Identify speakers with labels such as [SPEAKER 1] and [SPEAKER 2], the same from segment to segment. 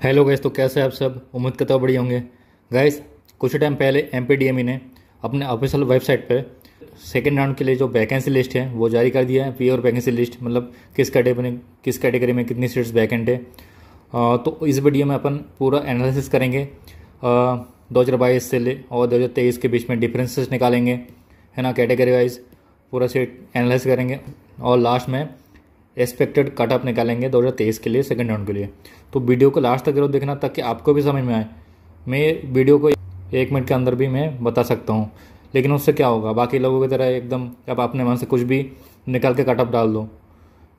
[SPEAKER 1] Hello guys तो कैसे आप सब? उम्मीद करता हूँ बढ़िया होंगे। गैस कुछ टाइम पहले एम पी ने अपने ऑफिशियल वेबसाइट पर सेकेंड राउंड के लिए जो वैकेंसी लिस्ट है वो जारी कर दिया है। पी और वैकेंसी लिस्ट मतलब किस कैटेगरी किस कैटेगरी में कितनी सीट्स वैकेंट है। आ, तो इस वीडियो में अपन पूरा एनालिसिस करेंगे। दो हज़ार बाईस से ले और दो हज़ार तेईस के बीच में डिफरेंसेस निकालेंगे है ना कैटेगरी वाइज पूरा सीट एनालाइज करेंगे। और लास्ट में एक्सपेक्टेड कट ऑफ़ निकालेंगे 2023 के लिए सेकंड राउंड के लिए। तो वीडियो को लास्ट तक ज़रूर देखना ताकि आपको भी समझ में आए। मैं वीडियो को एक मिनट के अंदर भी मैं बता सकता हूँ। लेकिन उससे क्या होगा? बाकी लोगों की तरह एकदम आप अपने मन से कुछ भी निकाल के कट ऑफ़ डाल दो।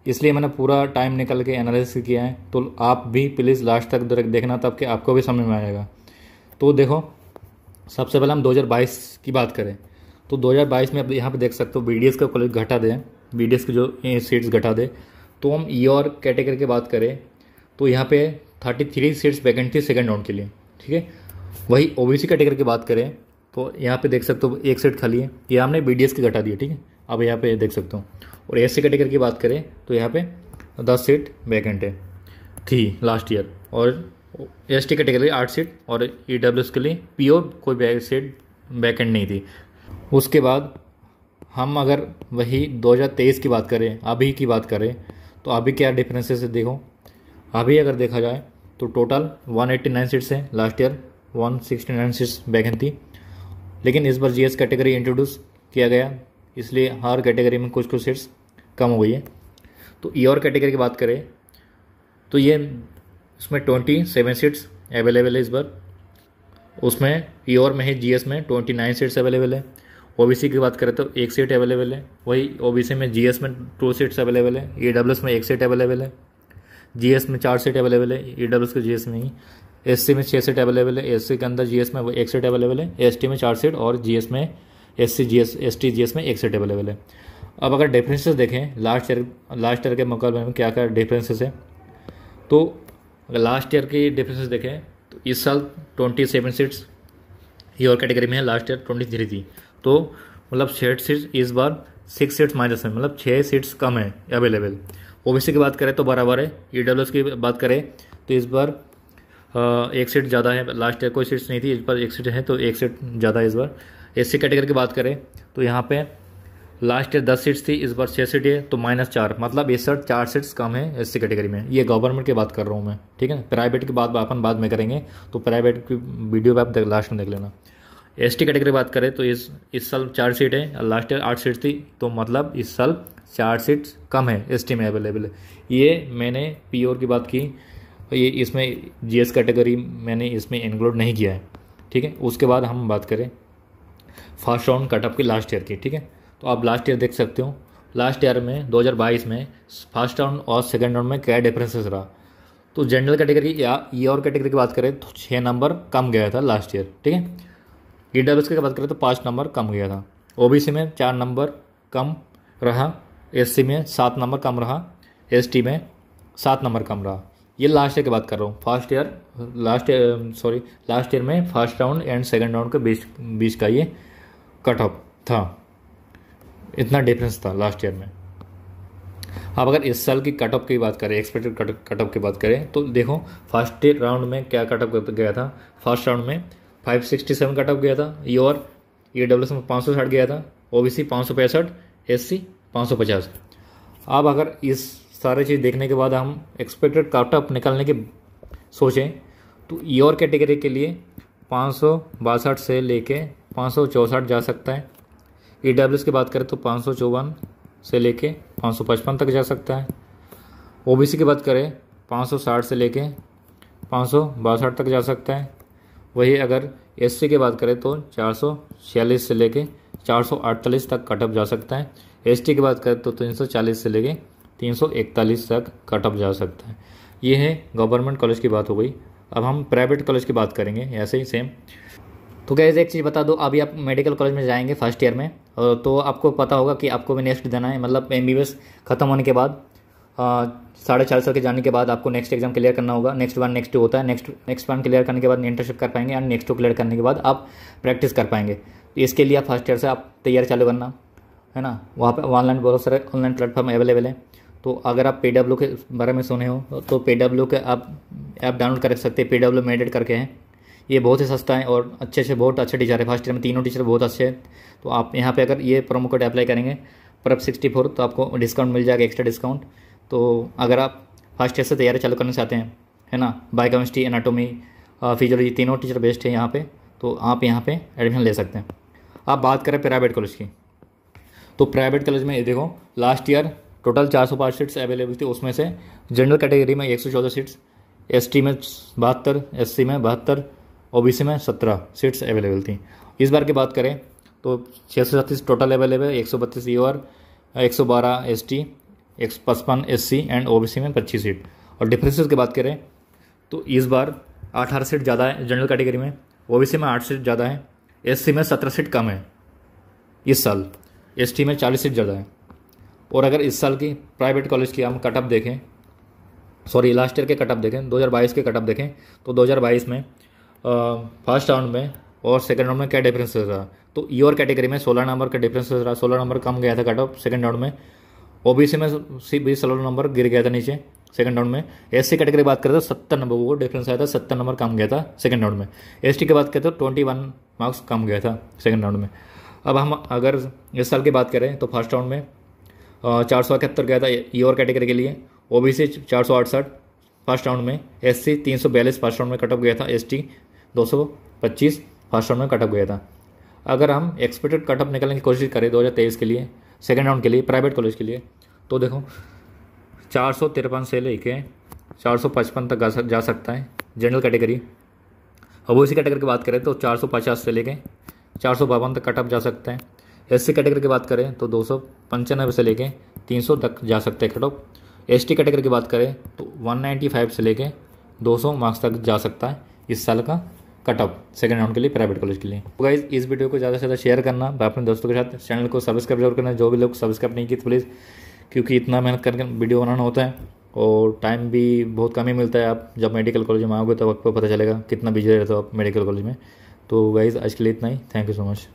[SPEAKER 1] इसलिए मैंने पूरा टाइम निकल के एनालिसिस किया है। तो आप भी प्लीज़ लास्ट तक देखना तब कि आपको भी समझ में आएगा। तो देखो, सबसे पहले हम 2022 की बात करें। तो 2022 में आप यहाँ पे देख सकते हो बी का कॉलेज घटा दें। बी की जो सीट्स घटा दे तो हम ई और कैटेगरी की बात करें तो यहाँ पे थर्टी थ्री सीट्स वैकेंट थी सेकेंड राउंड के लिए, ठीक है? वही ओ बी सी कैटेगरी की बात करें तो यहाँ पे देख सकते हो, एक सीट खाली है, ये हमने बी डी एस की घटा दी है ठीक है? अब यहाँ पे देख सकते हो, और एस सी कैटेगरी की बात करें तो यहाँ पे दस सीट वैकेंट है, थी लास्ट ईयर और एस टी कैटेगरी आठ सीट और ई डब्ल्यू एस के लिए पी कोई सीट वैकेंट नहीं थी। उसके बाद हम अगर वही 2023 की बात करें, अभी की बात करें तो अभी क्या डिफरेंसेस है देखो। अभी अगर देखा जाए तो टोटल 189 सीट्स हैं लास्ट ईयर 169 सीट्स वैकेंट थी। लेकिन इस बार जीएस कैटेगरी इंट्रोड्यूस किया गया, इसलिए हर कैटेगरी में कुछ कुछ सीट्स कम हो गई है। तो ई और कैटेगरी की बात करें तो ये इसमें ट्वेंटी सेवन सीट्स अवेलेबल है इस बार। उसमें ई और में है जी में ट्वेंटी नाइन सीट्स अवेलेबल है। ओबीसी की बात करें तो एक सीट अवेलेबल है, वही ओबीसी में जीएस में टू सीट्स अवेलेबल है ई में एक सीट अवेलेबल है, जीएस में चार सीट अवेलेबल है ई के जीएस में ही एससी में छः सीट अवेलेबल है, एससी के अंदर जीएस में एक सीट अवेलेबल है, एसटी में चार सीट और जीएस में S C G S S T G S में एक सीट अवेलेबल है। अब अगर डिफरेंसेस देखें लास्ट ईयर लास्ट ईयर के मुकाबले में क्या क्या डिफरेंसेस है? तो अगर लास्ट ईयर की डिफरेंसेस देखें तो इस साल ट्वेंटी सेवन सीट्स ये और कैटेगरी में है लास्ट ईयर ट्वेंटी थ्री थी। तो मतलब छः सीट्स इस बार सिक्स सीट्स माइनस है मतलब छः सीट्स कम है अवेलेबल ओबीसी की बात करें तो बराबर है ई की बात करें तो इस बार एक सीट ज़्यादा है लास्ट ईयर कोई सीट्स नहीं थी, इस बार एक सीट है तो एक सीट ज़्यादा है इस बार। एस कैटेगरी की बात करें तो यहाँ पे लास्ट ईयर दस सीट्स थी, इस बार छः सीट है तो माइनस चार मतलब इस सर चार सीट्स कम है एस कैटेगरी में। ये गवर्नमेंट की बात कर रहा हूँ मैं, ठीक है प्राइवेट की बात अपन बाद में करेंगे तो प्राइवेट की वीडियो आप लास्ट में देख लेना। एस टी कैटेगरी बात करें तो इस इस साल चार सीट है लास्ट ईयर आठ सीट थी तो मतलब इस साल चार सीट्स कम है एस टी में अवेलेबल है ये मैंने पी की बात की ये इसमें जी एस कैटेगरी मैंने इसमें इंक्लूड नहीं किया है, ठीक है? उसके बाद हम बात करें फ़र्स्ट राउंड कटअप की लास्ट ईयर की, ठीक है? तो आप लास्ट ईयर देख सकते हो लास्ट ईयर में 2022 में फ़र्स्ट राउंड और सेकेंड राउंड में क्या डिफरेंसेस रहा? तो जनरल कैटेगरी या ई और कैटेगरी की बात करें तो छः नंबर कम गया था लास्ट ईयर ठीक है? ई डब्ल्यू की बात करें तो पाँच नंबर कम गया था। ओ बी सी में चार नंबर कम रहा एस सी में सात नंबर कम रहा एस टी में सात नंबर कम रहा। ये लास्ट ईयर की बात कर रहा हूँ। First year last year sorry last year में first round and second round के बीच बीच का ये कट ऑफ़ था। इतना डिफरेंस था लास्ट ईयर में। अब अगर इस साल की कट ऑफ़ की बात करें एक्सपेक्टेड कट ऑफ़ की बात करें तो देखो फ़र्स्ट राउंड में क्या कट ऑफ़ गया था? फ़र्स्ट राउंड में five sixty seven cut off गया था, ये और, ये डब्ल्यू में पाँच सौ साठ गया था ओ बी सी पाँच सौ पैंसठ एस सी पाँच सौ पचास। अब अगर इस सारे चीज़ देखने के बाद हम एक्सपेक्टेड कट ऑफ़ निकालने की सोचें तो ई और कैटेगरी के लिए पाँच सौ बासठ से लेके पाँच सौ चौंसठ जा सकता है। ई डब्ल्यू की बात करें तो पाँच सौ चौवन से लेके पाँच सौ पचपन तक जा सकता है। ओ बी सी की बात करें, पाँच सौ साठ से लेके पाँच सौ बासठ तक जा सकता है। वही अगर एस की बात करें तो चार सौ छियालीस से लेके चार सौ अड़तालीस तक कटअप जा सकता है। एसटी की बात करें तो तीन सौ चालीस से लेके तीन सौ इकतालीस तक कटअप जा सकता है। ये है गवर्नमेंट कॉलेज की बात हो गई। अब हम प्राइवेट कॉलेज की बात करेंगे, ऐसे ही सेम तो गैस एक चीज़ बता दो, अभी आप मेडिकल कॉलेज में जाएँगे फ़र्स्ट ईयर में तो आपको पता होगा कि आपको भी नेक्स्ट देना है मतलब एमबीबीएस ख़त्म होने के बाद। साढ़े चार साल के जाने के बाद आपको नेक्स्ट एग्ज़ाम क्लियर करना होगा। नेक्स्ट वन नेक्स्ट टू होता है। नेक्स्ट नेक्स्ट वन क्लियर करने के बाद इंटर्नशिप कर पाएँगे एंड नेक्स्ट टू क्लियर करने के बाद आप प्रैक्टिस कर पाएँगे। तो इसके लिए आप फ़र्स्ट ईयर से आप तैयारी चालू करना, है ना? वहाँ पर ऑनलाइन बहुत सारे ऑनलाइन प्लेटफॉर्म अवेलेबल है। तो अगर आप पे के बारे में सुने हो तो पे के आप ऐप डाउनलोड कर सकते हैं। पे डब्ल्यू मेडेड करके हैं। ये बहुत ही सस्ता है और अच्छे से बहुत अच्छे टीचर है। फ़र्स्ट ईयर में तीनों टीचर बहुत अच्छे हैं। तो आप यहाँ पे अगर ये प्रोमो कोड अप्लाई करेंगे, पर सिक्सटी फोर तो आपको डिस्काउंट मिल जाएगा एक्स्ट्रा डिस्काउंट तो अगर आप फ़र्स्ट ईयर से तैयारी चालू करना चाहते हैं, है ना? बायोकेमिस्ट्री एनाटोमी फिजियोलॉजी तीनों टीचर बेस्ट है यहाँ पे तो आप यहाँ पे एडमिशन ले सकते हैं। आप बात करें प्राइवेट कॉलेज की। तो प्राइवेट कॉलेज में ये देखो लास्ट ईयर टोटल चार सौ पाँच सीट्स अवेलेबल थी उसमें से। जनरल कैटेगरी में एक सौ चौदह सीट्स एस टी में बहत्तर एस सी में बहत्तर ओ बी सी में सत्रह सीट्स अवेलेबल थी। इस बार की बात करें तो छः सौ छत्तीस टोटल अवेलेबल एक सौ बत्तीस ई और एक सौ बारह एस टी एक पचपन S C and O B C में पच्चीस सीट और डिफरेंसेस की बात करें तो इस बार अठारह सीट ज़्यादा है जनरल कैटेगरी में ओ बी सी में आठ सीट ज़्यादा है एस सी में सत्रह सीट कम है इस साल। एस टी में चालीस सीट ज़्यादा है। और अगर इस साल की प्राइवेट कॉलेज की हम कटअप देखें सॉरी लास्ट ईयर के कटअप देखें 2022 के कटअप देखें तो 2022 में फ़र्स्ट राउंड में और सेकंड राउंड में क्या डिफरेंस रहा? तो ईयर कैटेगरी में 16 नंबर का डिफरेंस रहा। 16 नंबर कम गया था कटअप सेकंड राउंड में ओबीसी में सी बी सोलह नंबर गिर गया था नीचे सेकंड राउंड में। एस सी कैटेगरी बात करें तो सत्तर नंबर वो डिफरेंस आया था, सत्तर नंबर कम गया था सेकंड राउंड में। एस टी की बात करें तो ट्वेंटी वन मार्क्स कम गया था सेकंड राउंड में। अब हम अगर इस साल की बात करें तो फ़र्स्ट राउंड में चार सौ इकहत्तर गया था ईयर कैटेगरी के लिए। ओ बी सी चार सौ अड़सठ फ़र्स्ट राउंड में। एस सी तीन सौ बयालीस फ़र्स्ट राउंड में कटअप गया था। एस टी दो सौ पच्चीस फ़र्स्ट राउंड में कटअप गया था। अगर हम एक्सपेक्टेड कटअप निकलने की कोशिश करें दो हज़ार तेईस के लिए सेकेंड राउंड के लिए प्राइवेट कॉलेज के लिए। तो देखो, चार सौ तिरपन से लेके चार सौ पचपन तक जा सकता है जनरल कैटेगरी अब उसी कैटेगरी की बात करें तो चार सौ पचास से लेके चार सौ बावन तक कटअप जा सकते हैं। एस सी कैटेगरी की बात करें तो दो सौ पंचानवे से लेके तीन सौ तक जा सकते हैं कटअप एस टी कैटेगरी की बात करें तो वन नाइन्टी फाइव से लेके दो सौ मार्क्स तक जा सकता है इस साल का कटअप सेकंड राउंड के लिए प्राइवेट कॉलेज के लिए। तो गाइज़ इस वीडियो को ज़्यादा से ज़्यादा शेयर करना। अपने दोस्तों के साथ चैनल को सब्सक्राइब ज़रूर करना। जो भी लोग सब्सक्राइब नहीं की तो प्लीज़ क्योंकि इतना मेहनत करके वीडियो बनाना होता है और टाइम भी बहुत कम ही मिलता है। आप जब मेडिकल कॉलेज में आओगे तो वक्त पर पता चलेगा कितना बिज़ी रहता हो आप मेडिकल कॉलेज में। तो गाइज़ आज के लिए इतना ही। Thank you so much